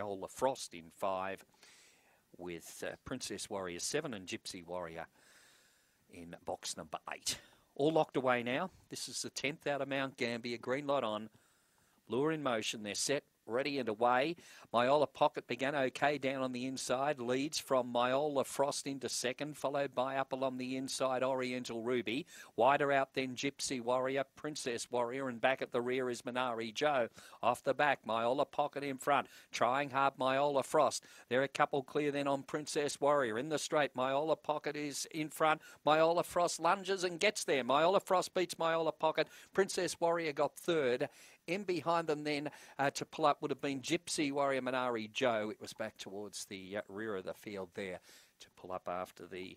Ola Frost in five, with uh, Princess Warrior seven and Gypsy Warrior in box number eight. All locked away now. This is the 10th out of Mount Gambier. Green light on. Lure in motion. They're set ready and away. Myola Pocket began okay down on the inside. Leads from Myola Frost into second, followed by up along the inside Oriental Ruby. Wider out then Gypsy Warrior, Princess Warrior, and back at the rear is Minari Joe. Off the back, Myola Pocket in front. Trying hard, Myola Frost. They're a couple clear then on Princess Warrior. In the straight, Myola Pocket is in front. Myola Frost lunges and gets there. Myola Frost beats Myola Pocket. Princess Warrior got third. In behind them then uh, to pull up would have been Gypsy Warrior Minari Joe. It was back towards the uh, rear of the field there to pull up after the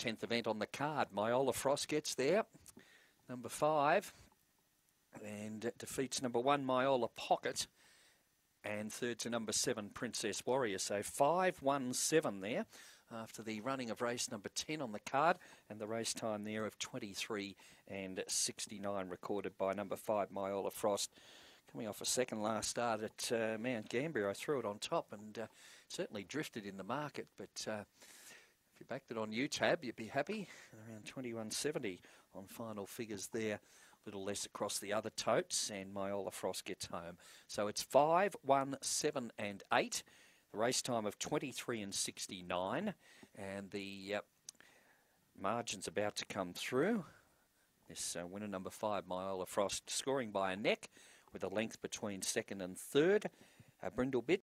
10th event on the card. Myola Frost gets there. Number five. And defeats number one, Myola Pocket. And third to number seven, Princess Warrior. So five, one, seven there after the running of race number 10 on the card and the race time there of 23 and 69 recorded by number 5 Myola Frost coming off a second last start at uh, Mount Gambier I threw it on top and uh, certainly drifted in the market. But uh, if you backed it on UTAB you'd be happy. Around 2170 on final figures there. A little less across the other totes and Myola Frost gets home. So it's 5 1 7 and 8 the race time of 23 and 69 and the margins about to come through. This uh, winner number five, Myola Frost, scoring by a neck with a length between second and third. Uh, Brindle Bit